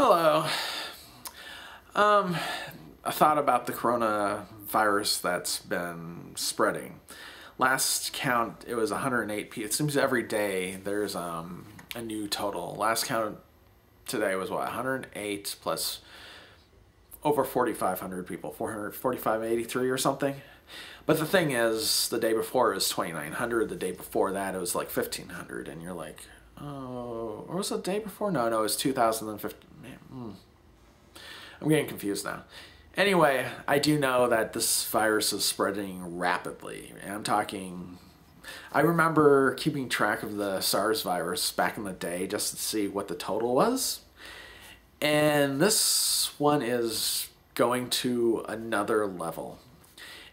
Hello. Um, I thought about the coronavirus that's been spreading. Last count, it was 108 people. It seems every day there's um, a new total. Last count today was what, 108 plus over 4,500 people, 445, or something. But the thing is, the day before it was 2,900. The day before that, it was like 1,500. And you're like, oh, or was it the day before? No, no, it was 2015. Hmm. I'm getting confused now. Anyway, I do know that this virus is spreading rapidly. I'm talking. I remember keeping track of the SARS virus back in the day just to see what the total was. And this one is going to another level.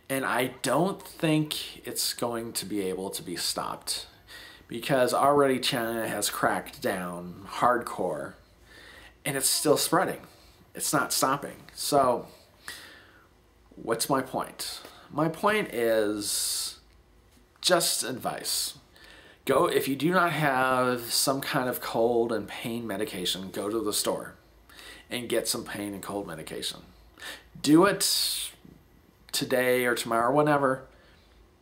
And I don't think it's going to be able to be stopped because already China has cracked down hardcore and it's still spreading. It's not stopping. So, what's my point? My point is just advice. Go, if you do not have some kind of cold and pain medication, go to the store and get some pain and cold medication. Do it today or tomorrow, whenever,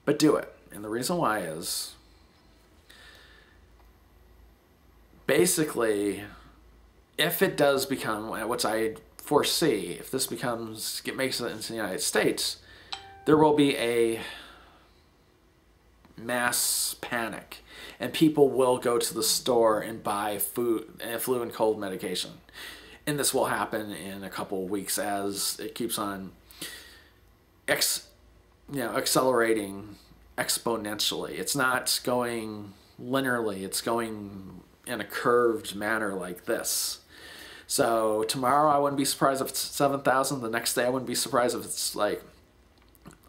but do it. And the reason why is basically if it does become, which I foresee, if this becomes, it makes it into the United States, there will be a mass panic and people will go to the store and buy food, uh, flu and cold medication. And this will happen in a couple of weeks as it keeps on ex, you know, accelerating exponentially. It's not going linearly, it's going in a curved manner like this. So tomorrow I wouldn't be surprised if it's 7,000. The next day I wouldn't be surprised if it's like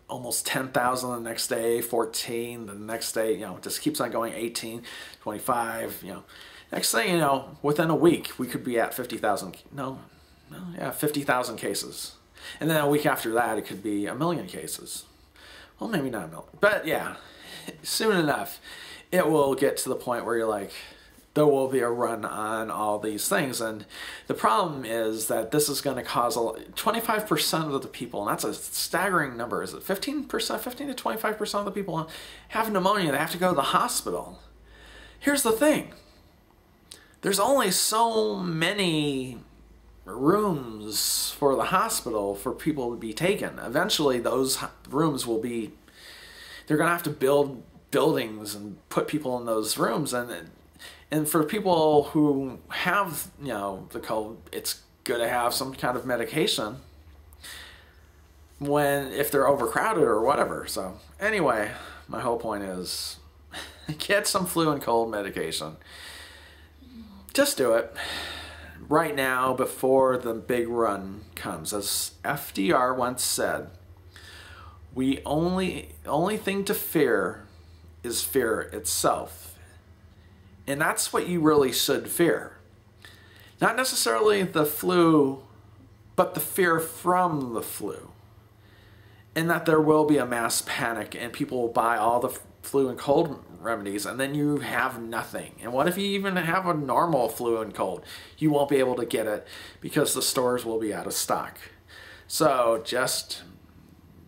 almost 10,000 the next day, 14, the next day, you know, just keeps on going 18, 25, you know. Next thing you know, within a week, we could be at 50,000, no, no, yeah, 50,000 cases. And then a week after that, it could be a million cases. Well, maybe not a million, but yeah, soon enough, it will get to the point where you're like, there will be a run on all these things. And the problem is that this is going to cause 25% of the people, and that's a staggering number, is it 15%, 15 to 25% of the people have pneumonia. They have to go to the hospital. Here's the thing. There's only so many rooms for the hospital for people to be taken. Eventually those rooms will be, they're going to have to build buildings and put people in those rooms and and for people who have, you know, the cold, it's good to have some kind of medication when if they're overcrowded or whatever. So anyway, my whole point is get some flu and cold medication. Just do it right now before the big run comes. As FDR once said, we only only thing to fear is fear itself. And that's what you really should fear. Not necessarily the flu, but the fear from the flu. And that there will be a mass panic and people will buy all the flu and cold remedies and then you have nothing. And what if you even have a normal flu and cold? You won't be able to get it because the stores will be out of stock. So just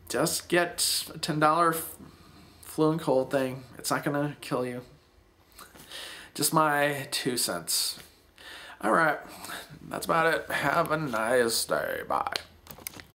just get a $10 flu and cold thing. It's not going to kill you. Just my two cents. All right, that's about it. Have a nice day. Bye.